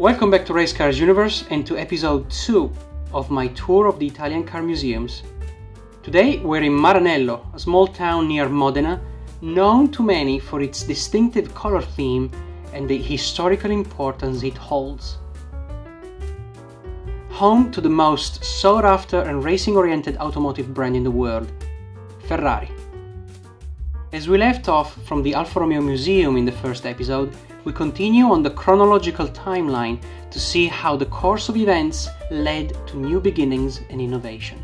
Welcome back to Race Cars Universe and to episode 2 of my tour of the Italian car museums. Today we're in Maranello, a small town near Modena, known to many for its distinctive color theme and the historical importance it holds. Home to the most sought after and racing oriented automotive brand in the world, Ferrari. As we left off from the Alfa Romeo Museum in the first episode, we continue on the chronological timeline to see how the course of events led to new beginnings and innovation.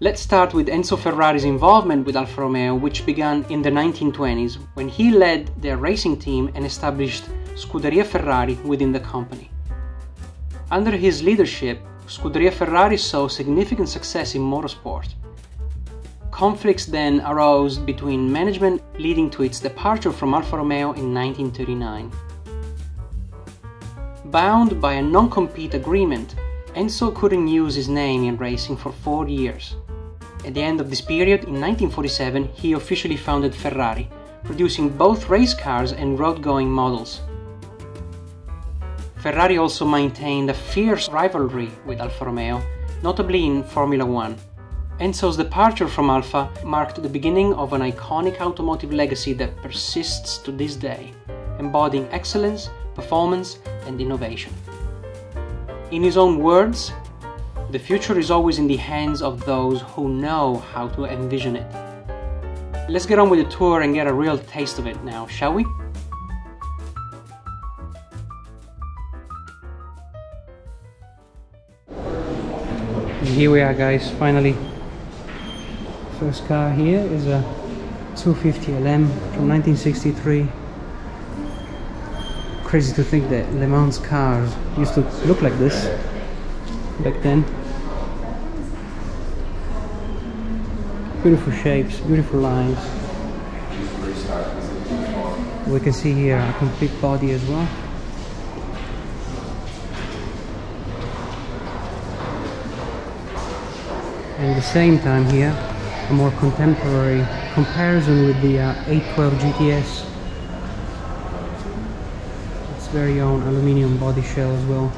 Let's start with Enzo Ferrari's involvement with Alfa Romeo, which began in the 1920s when he led their racing team and established Scuderia Ferrari within the company. Under his leadership, Scuderia Ferrari saw significant success in motorsport. Conflicts then arose between management, leading to its departure from Alfa Romeo in 1939. Bound by a non compete agreement, Enzo couldn't use his name in racing for four years. At the end of this period, in 1947, he officially founded Ferrari, producing both race cars and road going models. Ferrari also maintained a fierce rivalry with Alfa Romeo, notably in Formula One. Enzo's departure from Alfa marked the beginning of an iconic automotive legacy that persists to this day, embodying excellence, performance, and innovation. In his own words, the future is always in the hands of those who know how to envision it. Let's get on with the tour and get a real taste of it now, shall we? Here we are guys, finally. First car here is a 250 LM from 1963 crazy to think that Le Mans cars used to look like this back then beautiful shapes, beautiful lines. We can see here a complete body as well. And at the same time here, a more contemporary comparison with the uh, 812 GTS. Its very own aluminium body shell as well.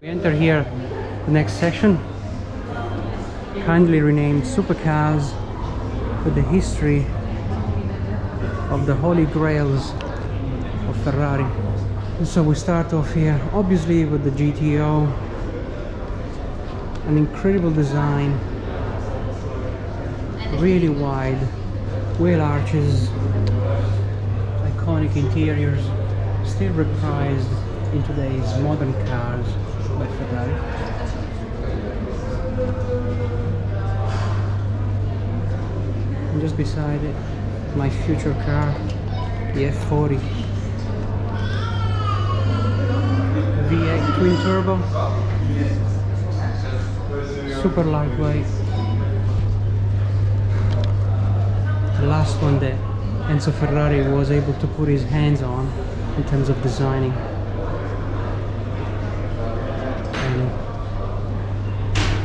We enter here the next section, kindly renamed Supercars with the history of the holy grails of Ferrari. So we start off here, obviously with the GTO, an incredible design, really wide, wheel arches, iconic interiors, still reprised in today's modern cars by Ferrari. And just beside it, my future car, the F40. V8 twin turbo, super lightweight. The last one that Enzo Ferrari was able to put his hands on in terms of designing. And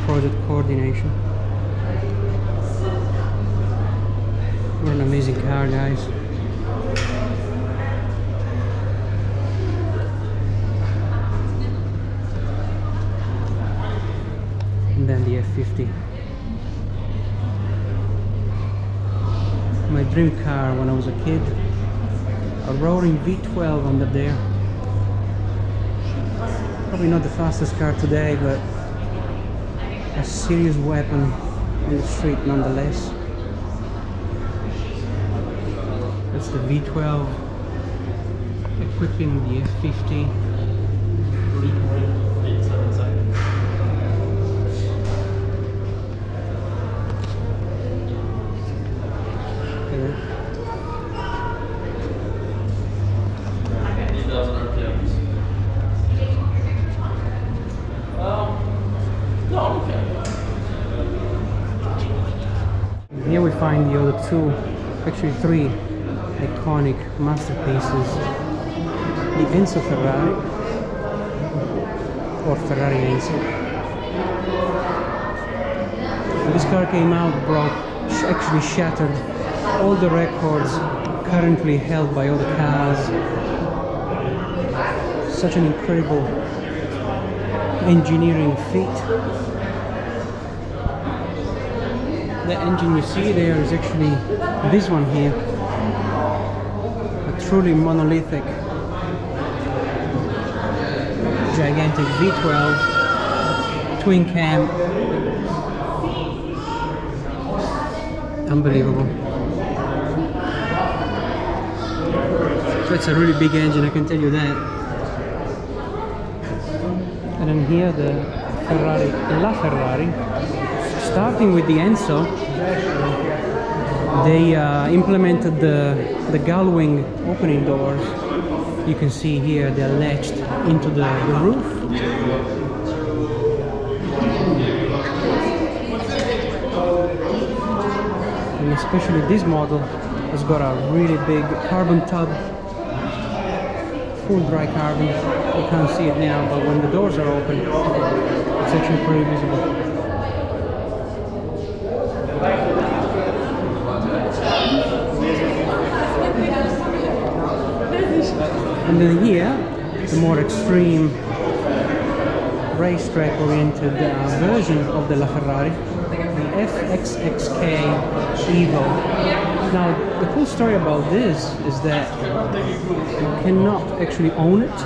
project coordination. What an amazing car, guys. And then the F50. My dream car when I was a kid. A roaring V12 under there. Probably not the fastest car today, but a serious weapon on the street nonetheless. That's the V12 equipping the F50. Here we find the other two, actually three iconic masterpieces the Enzo Ferrari or Ferrari Enzo. This car came out, broke, actually shattered all the records currently held by other cars. Such an incredible engineering feat. The engine you see there is actually this one here, truly monolithic gigantic V12 twin cam. Unbelievable. So it's a really big engine I can tell you that. And then here the Ferrari La Ferrari starting with the Enzo they uh, implemented the, the gull wing opening doors you can see here they're latched into the, the roof. And especially this model has got a really big carbon tub full dry carbon. You can't see it now but when the doors are open it's actually pretty visible And then here, the more extreme racetrack oriented uh, version of the LaFerrari, the FXXK Evo. Now, the cool story about this is that you cannot actually own it.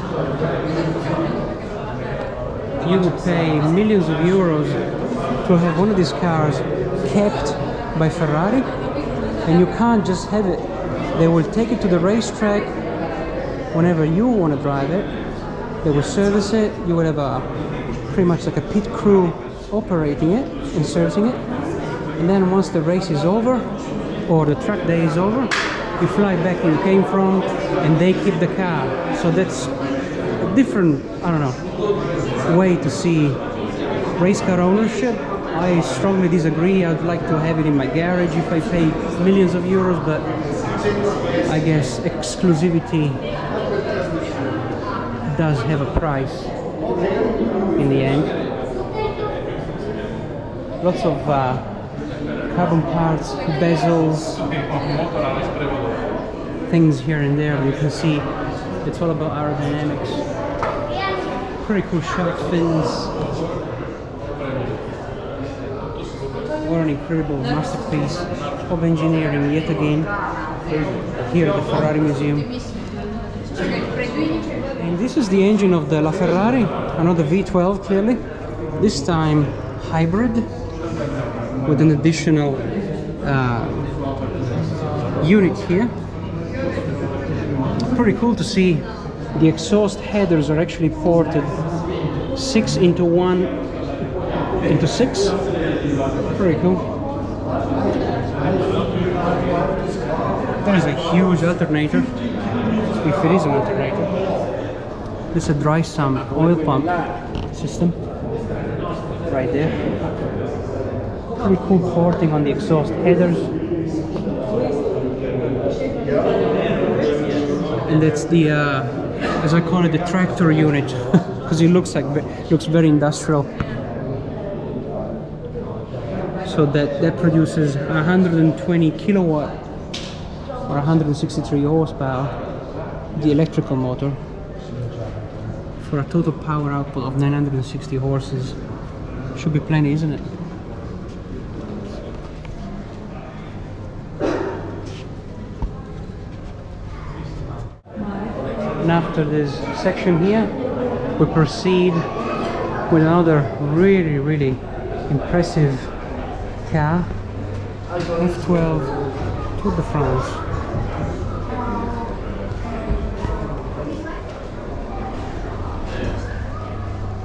You will pay millions of euros to have one of these cars kept by Ferrari, and you can't just have it. They will take it to the racetrack whenever you want to drive it, they will service it. You will have a pretty much like a pit crew operating it and servicing it. And then once the race is over or the track day is over, you fly back where you came from and they keep the car. So that's a different, I don't know, way to see race car ownership. I strongly disagree. I'd like to have it in my garage if I pay millions of euros, but I guess exclusivity does have a price in the end. Lots of uh, carbon parts, bezels, things here and there. You can see it's all about aerodynamics. Pretty cool shark fins. What an incredible masterpiece of engineering yet again here at the Ferrari Museum. And this is the engine of the LaFerrari, another V12 clearly. This time hybrid with an additional uh, unit here. Pretty cool to see the exhaust headers are actually ported six into one into six. Pretty cool. There's a huge alternator, if it is an alternator. This is a dry sump oil pump system, right there. Pretty cool porting on the exhaust headers. And that's the, uh, as I call it, the tractor unit, because it looks like looks very industrial so that that produces 120 kilowatt or 163 horsepower the electrical motor for a total power output of 960 horses. Should be plenty isn't it? And after this section here we proceed with another really really impressive car F12 Tour de France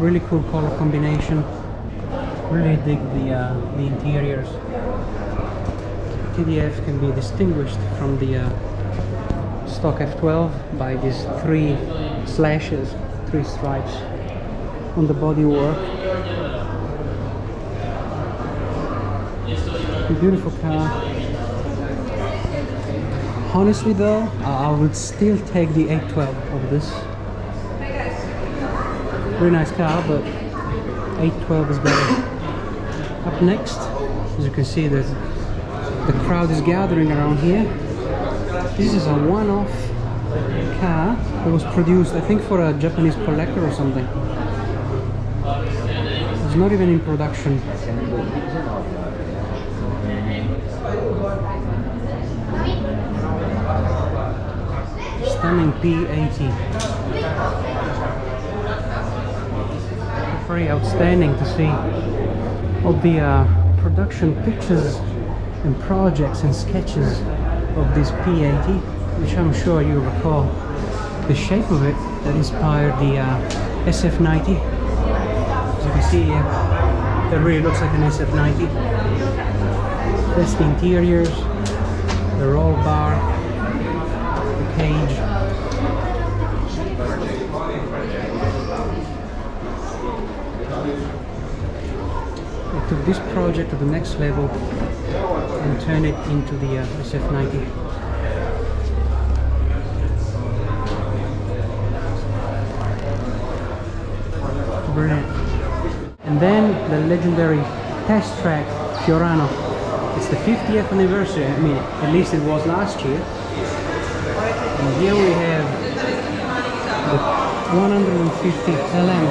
really cool color combination. Really dig the uh, the interiors. TDF can be distinguished from the uh, stock F12 by these three slashes three stripes on the bodywork. Beautiful car honestly though I would still take the 812 of this Very nice car, but 812 is better. Up next, as you can see, there's the crowd is gathering around here. This is a one-off car that was produced, I think, for a Japanese collector or something. It's not even in production. Stunning P80. Very outstanding to see all the uh, production pictures and projects and sketches of this P80, which I'm sure you recall the shape of it that inspired the uh, SF90. As you can see here, that really looks like an SF90. That's the interiors, the roll bar, cage. I took this project to the next level and turned it into the uh, SF90. Brilliant. And then the legendary test track Fiorano. It's the 50th anniversary, I mean, at least it was last year. And here we have the 150 LM.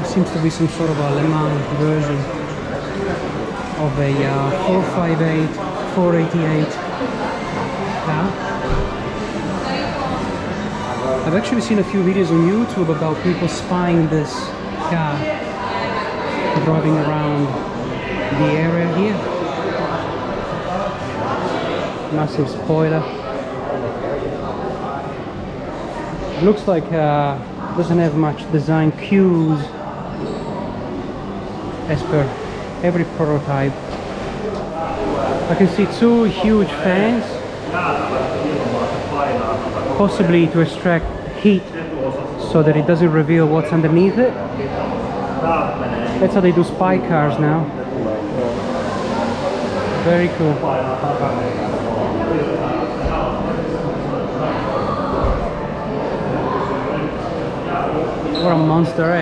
It seems to be some sort of a Le Mans version of a uh, 458, 488 car. I've actually seen a few videos on YouTube about people spying this car driving around the area here. Massive spoiler. Looks like uh, doesn't have much design cues as per every prototype. I can see two huge fans possibly to extract heat so that it doesn't reveal what's underneath it. That's how they do spy cars now. Very cool. What a monster?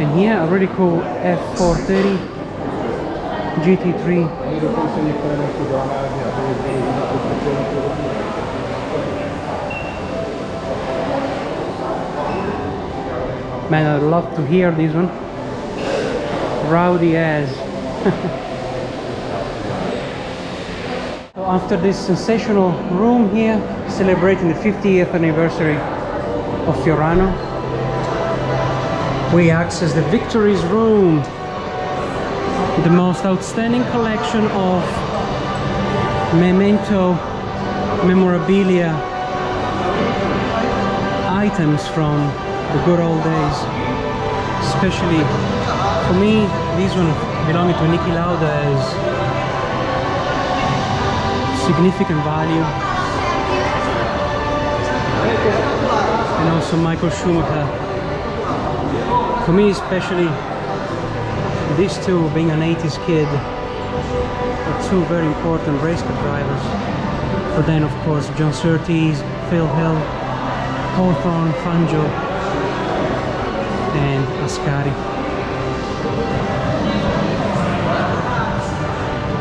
And here, a really cool F430 GT3 Man, I'd love to hear this one. Rowdy as. so after this sensational room here, celebrating the 50th anniversary of Fiorano, we access the Victories Room, the most outstanding collection of memento memorabilia. Items from the good old days. Especially for me these one belonging to Niki Lauda is significant value and also Michael Schumacher for me especially these two being an 80s kid are two very important race car drivers but then of course John Surtees, Phil Hill, Hawthorn, Fangio and Ascari.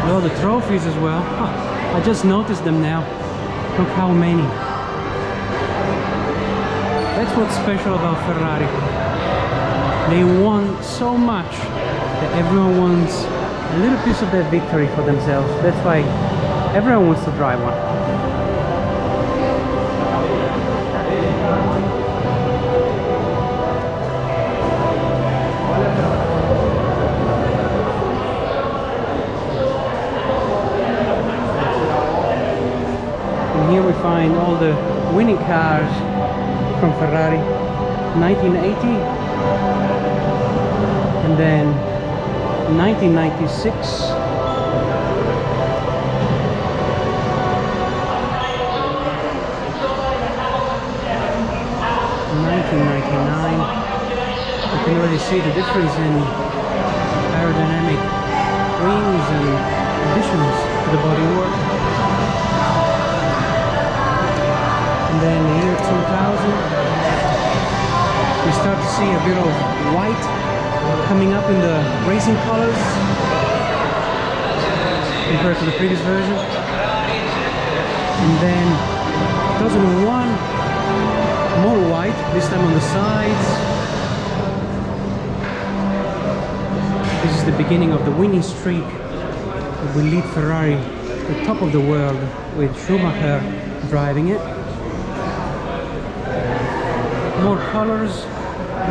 Well, the trophies as well. I just noticed them now. Look how many. That's what's special about Ferrari. They won so much that everyone wants a little piece of that victory for themselves. That's why everyone wants to drive one. And here we find all the winning cars from Ferrari 1980 and then 1996 1999 you can already see the difference in aerodynamic wings and additions to the bodywork and then the year 2000. We start to see a bit of white coming up in the racing colors compared to the previous version. And then 2001, more white, this time on the sides. This is the beginning of the winning streak that will lead Ferrari to the top of the world with Schumacher driving it. More colors,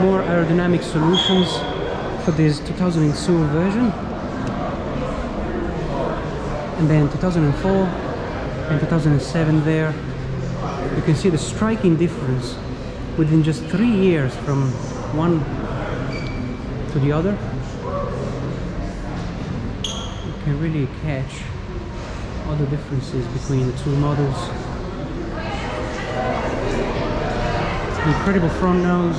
more aerodynamic solutions for this 2002 version. And then 2004 and 2007 there. You can see the striking difference within just three years from one to the other. You can really catch all the differences between the two models. Incredible front nose.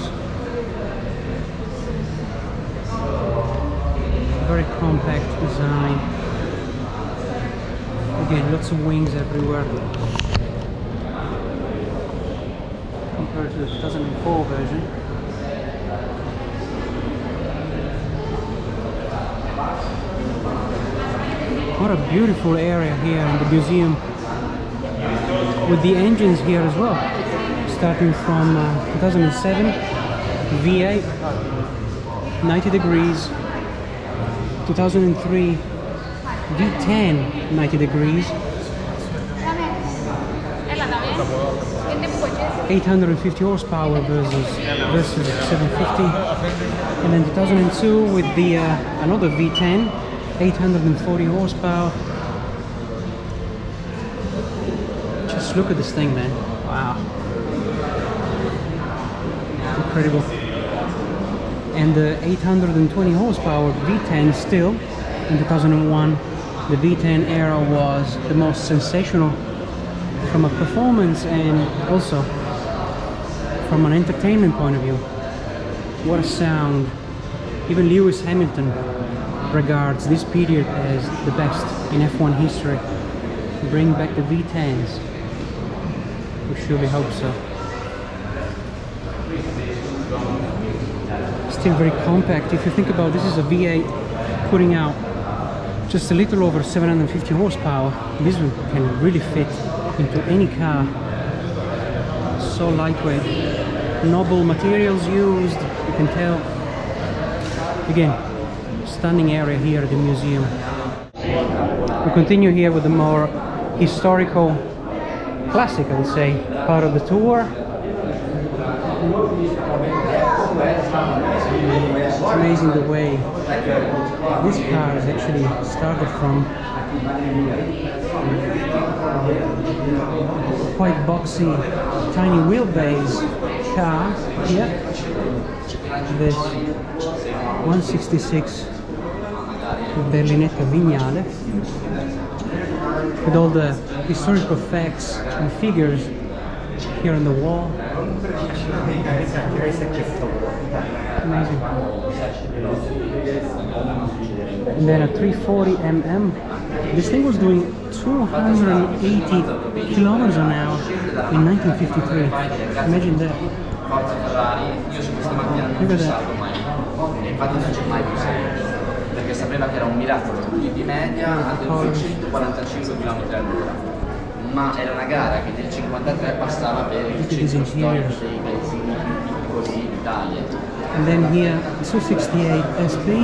Very compact design. Again, lots of wings everywhere. Compared to the 2004 version. What a beautiful area here in the museum with the engines here as well starting from uh, 2007 V8 90 degrees. 2003 V10 90 degrees. 850 horsepower versus versus 750 and then 2002 with the uh, another V10 840 horsepower. Just look at this thing man incredible. And the 820 horsepower V10 still in 2001 the V10 era was the most sensational from a performance and also from an entertainment point of view. What a sound. Even Lewis Hamilton regards this period as the best in F1 history. Bring back the V10s we surely hope so still very compact. If you think about this is a V8 putting out just a little over 750 horsepower. This one can really fit into any car. So lightweight. Noble materials used, you can tell. Again, stunning area here at the museum. We continue here with the more historical, classic I would say, part of the tour. It's amazing the way this car is actually started from quite boxy, tiny wheelbase car here. This 166 Berlinetta Vignale with all the historical facts and figures here on the wall. And then a 340 mm. This thing was doing 280 kilometers an hour in 1953. Imagine that. Look at that. perché sapeva che era un miracolo lui di media a 245 km all'ora ma era una gara che nel 53 passava per il centro storico dei paesini più piccoli d'Italia And then here, 268 SP.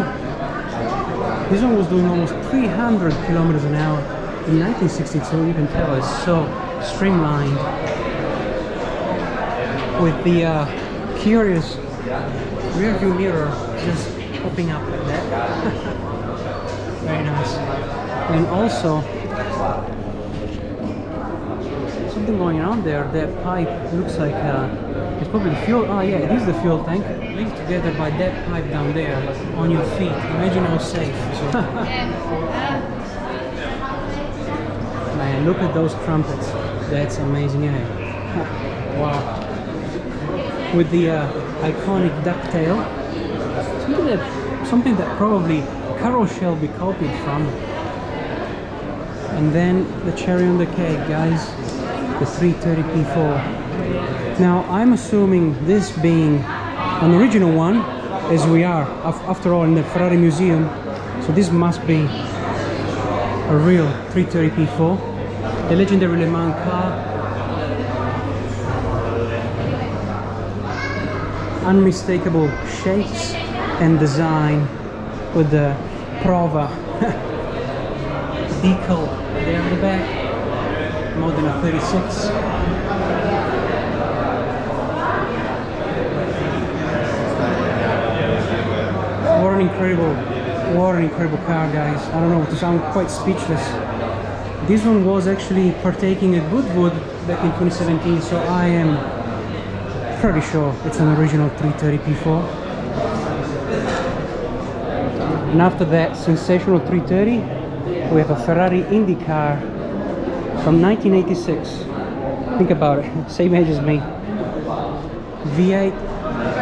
This one was doing almost 300 kilometers an hour in 1962. You can tell it's so streamlined with the uh, curious rear view mirror just popping up like that. Very nice. And also something going on there. That pipe looks like uh, it's probably the fuel. Oh yeah, it is the fuel tank linked together by that pipe down there on your feet. Imagine how safe. Man, look at those trumpets. That's amazing, eh? wow. With the uh, iconic ducktail. Something that, something that probably Carroll Shelby copied from. And then the cherry on the cake, guys. The 330 P4. Now I'm assuming this being an original one, as we are after all in the Ferrari Museum, so this must be a real 330 P4, the legendary Le Mans car. Unmistakable shapes and design with the Prova decal there in the back, Modena 36. What an incredible, what an incredible car, guys. I don't know, to sound quite speechless. This one was actually partaking at Goodwood back in 2017, so I am pretty sure it's an original 330 P4. And after that sensational 330, we have a Ferrari IndyCar from 1986. Think about it, same age as me. V8,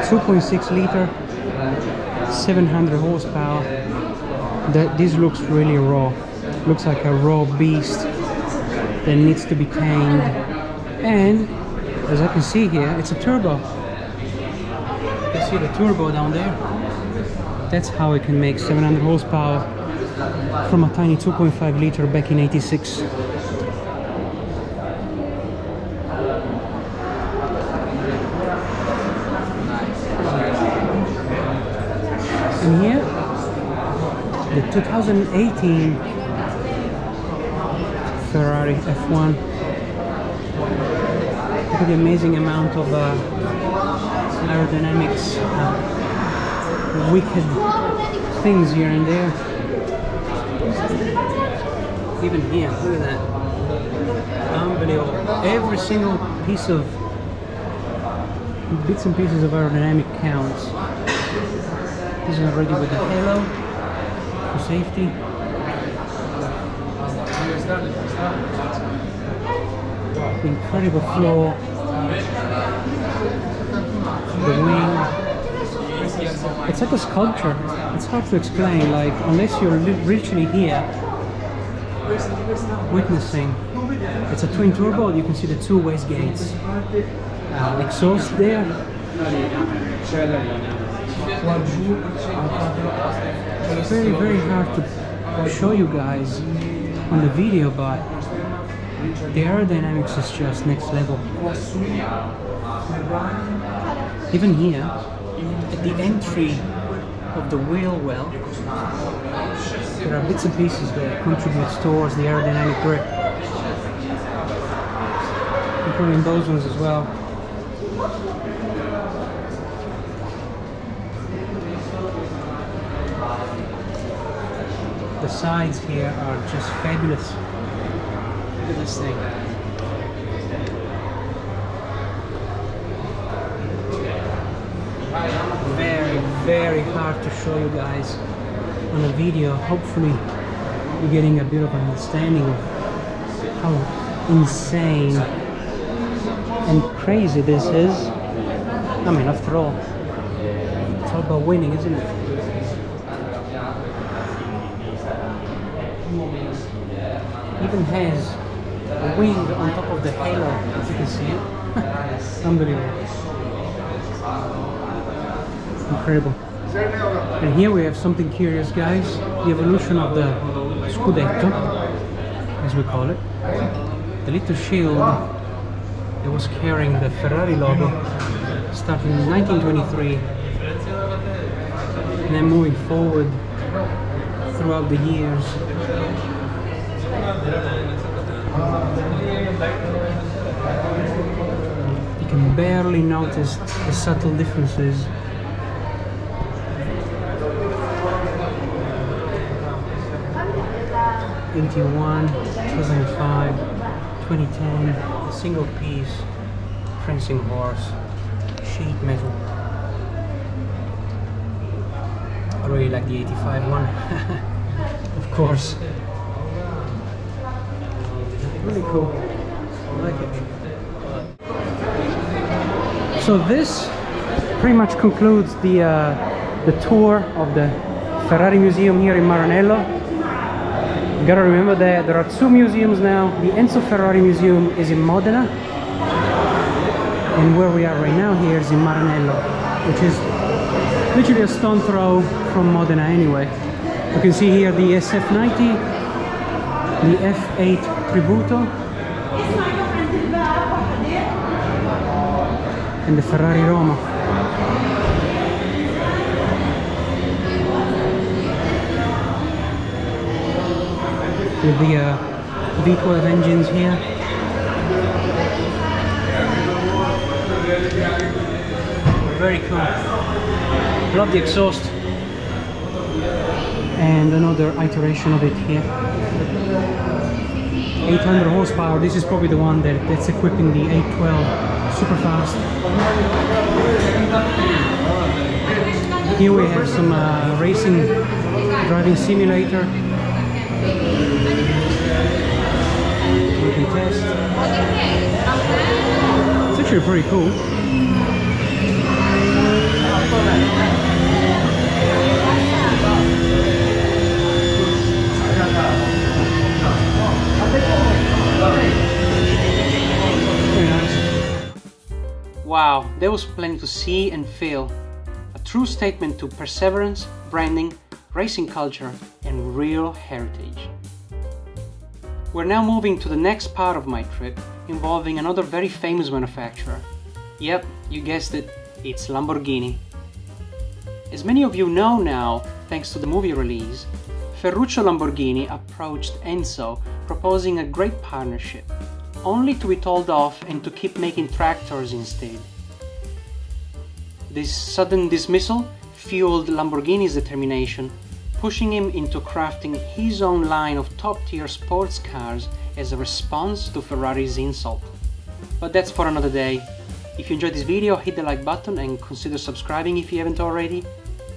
2.6 liter, 700 horsepower. That this looks really raw. Looks like a raw beast that needs to be tamed. And as I can see here, it's a turbo. You can see the turbo down there. That's how it can make 700 horsepower from a tiny 2.5 liter back in 86. And here, the 2018 Ferrari F1 Look at the amazing amount of uh, aerodynamics, uh, wicked things here and there. Even here, look at that. Unbelievable. Every single piece of bits and pieces of aerodynamic counts. Is already with the halo for safety. Incredible floor. The wing. It's like a sculpture. It's hard to explain. Like unless you're li- literally here, witnessing. It's a twin turbo. You can see the two waste gates. Uh, exhaust there. It's very very hard to show you guys on the video, but the aerodynamics is just next level. Even here, at the entry of the wheel well, there are bits and pieces that contributes towards the aerodynamic grip. Including those ones as well. The sides here are just fabulous. Look at this thing. Very, very hard to show you guys on a video. Hopefully you're getting a bit of an understanding of how insane and crazy this is. I mean, after all, it's all about winning, isn't it? Even has a wing on top of the halo, as you can see. Unbelievable. Incredible. And here we have something curious, guys. The evolution of the Scudetto, as we call it. The little shield that was carrying the Ferrari logo starting in 1923 and then moving forward throughout the years. You can barely notice the subtle differences. Twenty-one, 2005, 2010, a single piece, prancing horse, sheet metal. I really like the 85 one, of course. Really cool. I like it. So this pretty much concludes the uh, the tour of the Ferrari Museum here in Maranello. You gotta remember that there are two museums now. The Enzo Ferrari Museum is in Modena, And where we are right now here is in Maranello, which is literally a stone throw from Modena anyway. You can see here the SF90, the F8 Tributo, and the Ferrari Roma. With the uh, V12 engines here. Very cool. Love the exhaust. And another iteration of it here. 800 horsepower. This is probably the one that, that's equipping the 812 super fast. Here we have some uh, racing driving simulator. We can test. It's actually pretty cool. Wow, there was plenty to see and feel. A true statement to perseverance, branding, racing culture, and real heritage. We're now moving to the next part of my trip, involving another very famous manufacturer. Yep, you guessed it, it's Lamborghini. As many of you know now, thanks to the movie release, Ferruccio Lamborghini approached Enzo proposing a great partnership, only to be told off and to keep making tractors instead. This sudden dismissal fueled Lamborghini's determination, pushing him into crafting his own line of top tier sports cars as a response to Ferrari's insult. But that's for another day. If you enjoyed this video, hit the like button and consider subscribing if you haven't already.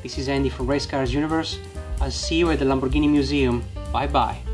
This is Andy from Race Cars Universe. I'll see you at the Lamborghini Museum. Bye bye.